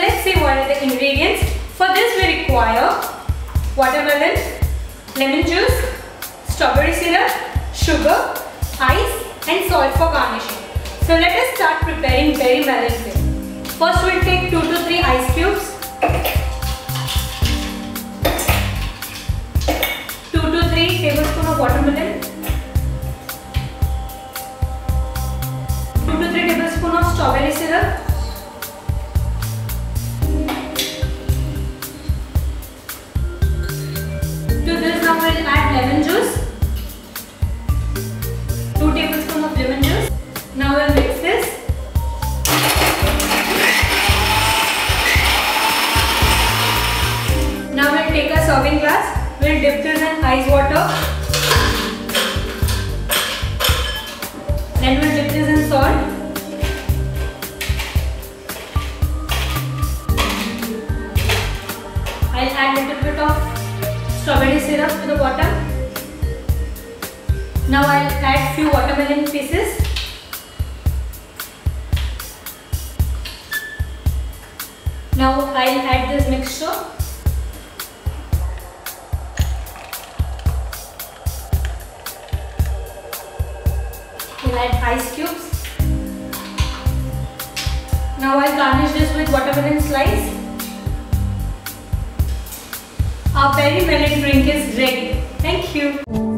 let's see what are the ingredients. For this we require watermelon, lemon juice, strawberry syrup, sugar, ice and salt for garnishing. So let us start preparing berry melon drink. First we'll take 2 to 3 ice cubes. 2 to 3 tablespoon of watermelon. Strawberry syrup. To this now we'll add lemon juice. 2 tablespoon of lemon juice. Now we'll mix this. Now we'll take a serving glass. We'll dip this in ice water. Then we'll dip this in salt. Add little bit of strawberry syrup to the bottom. Now I'll add few watermelon pieces. Now I'll add this mixture. We'll add ice cubes. Now I'll garnish this with watermelon slice. Our berry melon drink is ready. Thank you.